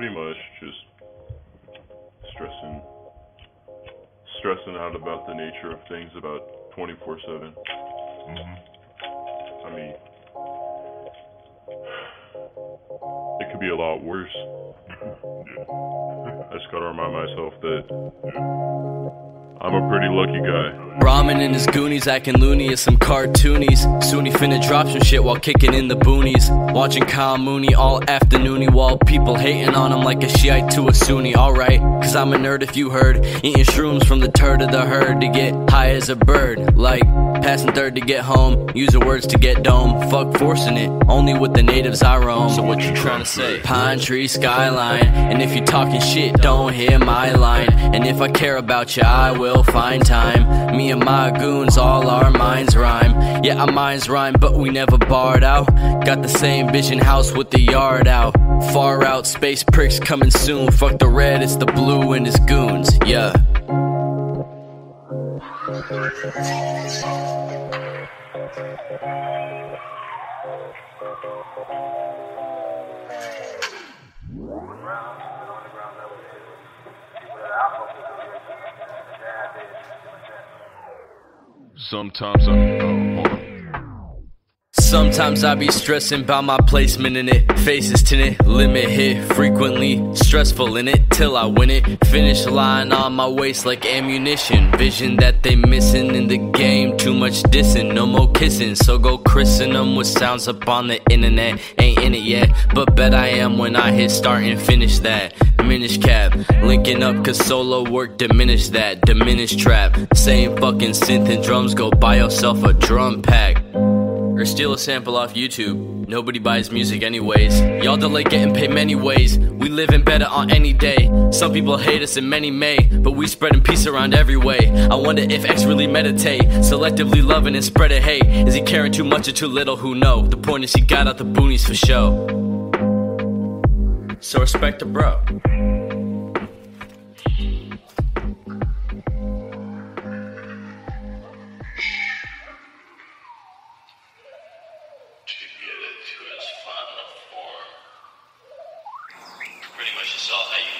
pretty much just stressing, stressing out about the nature of things about 24 7. Mm-hmm. I mean, it could be a lot worse. I just gotta remind myself that I'm a pretty lucky guy. Brahman in his goonies, acting loony as some cartoonies. Soon he finna drop some shit while kicking in the boonies. Watching Kyle Mooney all afternoony while people hating on him like a Shiite to a Sunni. Alright, cause I'm a nerd if you heard. Eating shrooms from the turd of the herd to get high as a bird. Like passing third to get home. Use the words to get dome. Fuck forcing it, only with the natives I roam. So what you trying to say? Pine tree skyline. And if you talking shit, don't hear my line. And if I care about you, I will find time. Me and my goons, all our minds rhyme. Yeah, our minds rhyme, but we never barred out. Got the same vision house with the yard out. Far out, space pricks coming soon. Fuck the red, it's the blue and his goons. Yeah. Sometimes I. Oh. Sometimes I be stressing about my placement in it. Faces tinted, limit hit frequently. Stressful in it till I win it. Finish line on my waist like ammunition. Vision that they missing in the game. Too much dissing, no more kissing. So go christen them with sounds up on the internet. Ain't in it yet, but bet I am when I hit start and finish that. Diminish cap, linking up cause solo work diminish that. Diminish trap. Same fucking synth and drums, go buy yourself a drum pack or steal a sample off YouTube. Nobody buys music anyways. Y'all delay getting paid many ways. We living better on any day. Some people hate us and many may, but we spreading peace around every way. I wonder if X really meditate, selectively loving and spreading hate. Is he caring too much or too little? Who know? The point is he got out the boonies for show. So respect a bro. To its final form. Pretty much it's all how you.